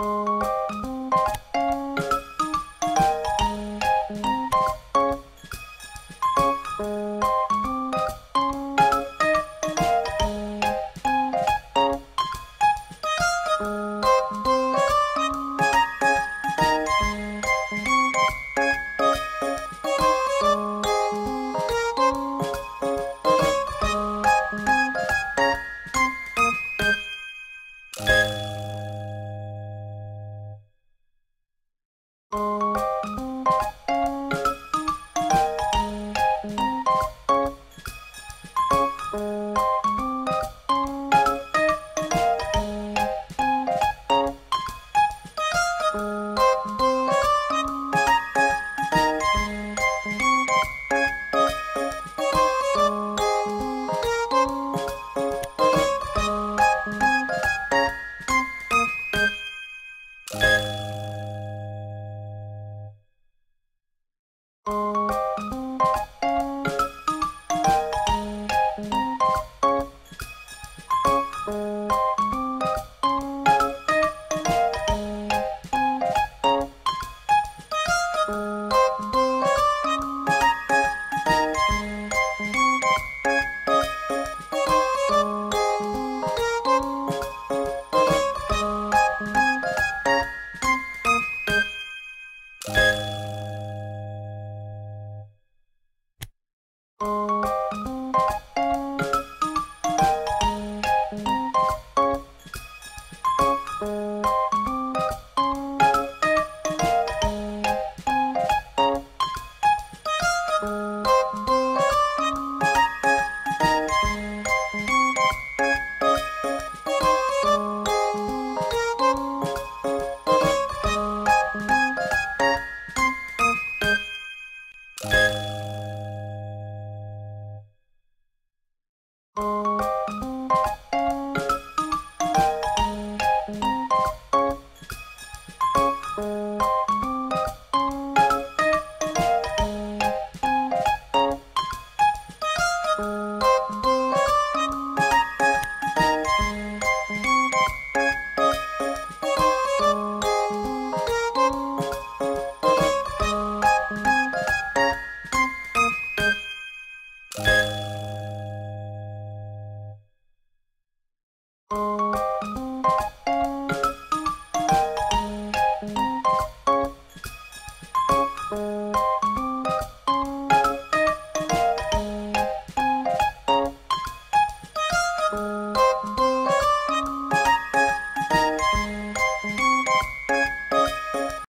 you Oh. Thank you. you Oh.